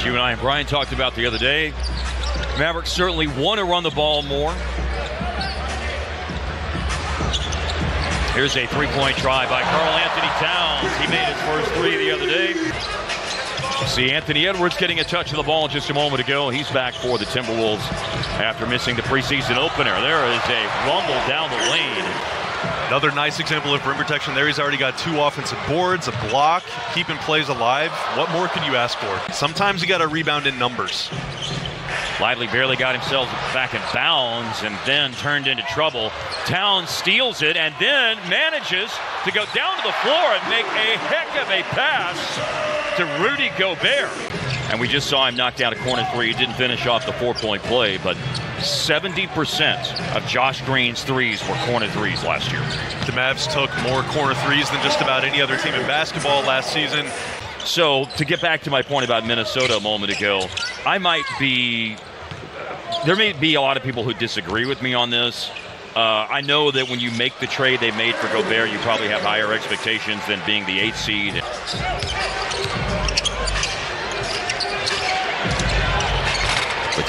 As you and I and Brian talked about the other day, Mavericks certainly want to run the ball more. Here's a three-point try by Karl Anthony Towns. He made his first three the other day. See Anthony Edwards getting a touch of the ball just a moment ago. He's back for the Timberwolves after missing the preseason opener. There is a rumble down the lane. Another nice example of rim protection there. He's already got two offensive boards, a block, keeping plays alive. What more could you ask for? Sometimes you got to rebound in numbers. Lively barely got himself back in bounds and then turned into trouble. Towns steals it and then manages to go down to the floor and make a heck of a pass to Rudy Gobert. And we just saw him knock down a corner three. He didn't finish off the four point play, but 70% of Josh Green's threes were corner threes last year. The Mavs took more corner threes than just about any other team in basketball last season. So, to get back to my point about Minnesota a moment ago, I might be. There may be a lot of people who disagree with me on this. Uh, I know that when you make the trade they made for Gobert, you probably have higher expectations than being the eighth seed.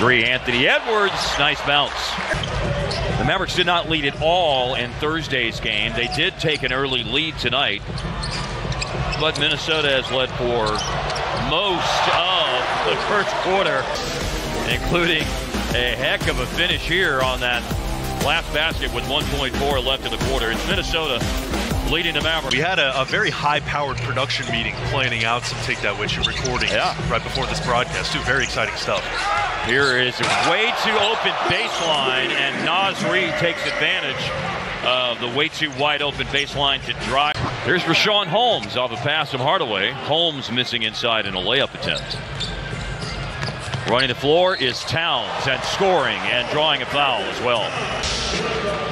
Three, Anthony Edwards, nice bounce. The Mavericks did not lead at all in Thursday's game. They did take an early lead tonight, but Minnesota has led for most of the first quarter, including a heck of a finish here on that last basket with 1.4 left in the quarter. It's Minnesota leading the Mavericks. We had a, a very high-powered production meeting planning out some Take That With You recordings Yeah. right before this broadcast, too. Very exciting stuff. Here is a way too open baseline, and Naz Reid takes advantage of the way too wide open baseline to drive. Here's Richaun Holmes off a pass from Hardaway. Holmes missing inside in a layup attempt. Running the floor is Towns and scoring and drawing a foul as well.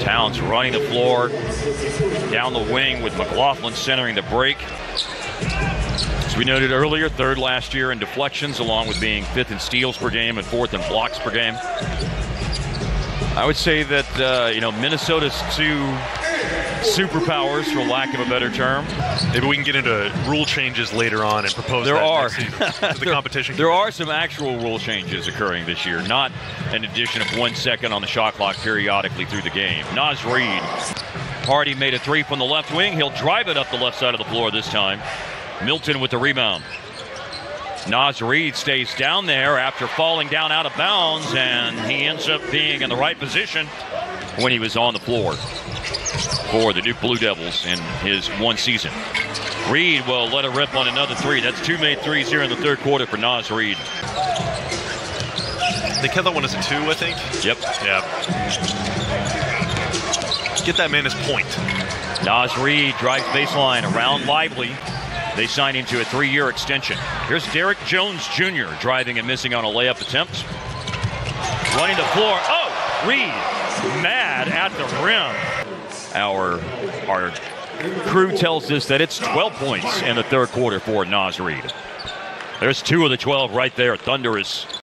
Towns running the floor down the wing with McLaughlin centering the break. As we noted earlier, third last year in deflections, along with being fifth in steals per game and fourth in blocks per game. I would say that uh, you know Minnesota's two superpowers, for lack of a better term. Maybe we can get into rule changes later on and propose There that are the There- competition. There are some actual rule changes occurring this year, not an addition of one second on the shot clock periodically through the game. Naz Reid, Hardy made a three from the left wing. He'll drive it up the left side of the floor this time. Milton with the rebound. Naz Reid stays down there after falling down out of bounds, and he ends up being in the right position when he was on the floor for the Duke Blue Devils in his one season. Reid will let it rip on another three. That's two made threes here in the third quarter for Naz Reid. They kept that one as a two, I think. Yep. Yeah. Get that man his point. Naz Reid drives baseline around Lively. They sign into a three-year extension. Here's Derrick Jones Jr. driving and missing on a layup attempt. Running the floor. Oh, Reid mad at the rim. Our our crew tells us that it's 12 points in the third quarter for Naz Reid. There's two of the 12 right there. Thunderous